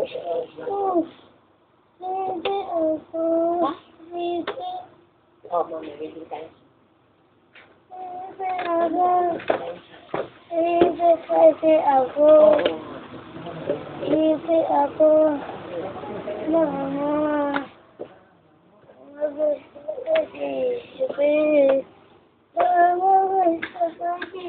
Oh. Hindi ako. Hindi. Oh, mami, waiting tayo. Hindi ako. Hindi kasi ako. Hindi ako. Mama. Gusto kasi sabi. Mama gusto kasi.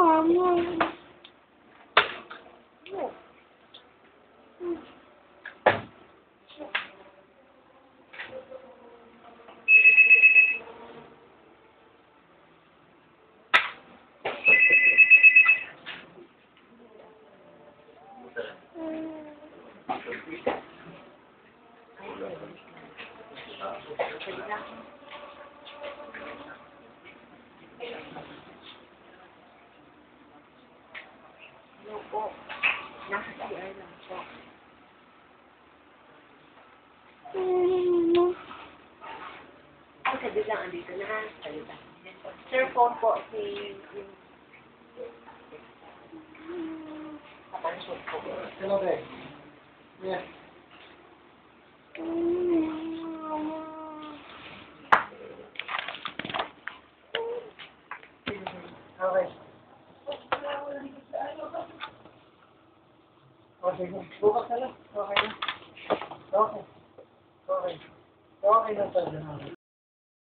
ko mama. Mama. Ano po? Nasa CR lang po. Ang sabi lang, andito na. Salita. Sir, phone po. Si... Kapansyon po. Hello there. Yes. Okay. Okay. Bukas na lang. Okay na. Okay. Okay. Okay na talaga.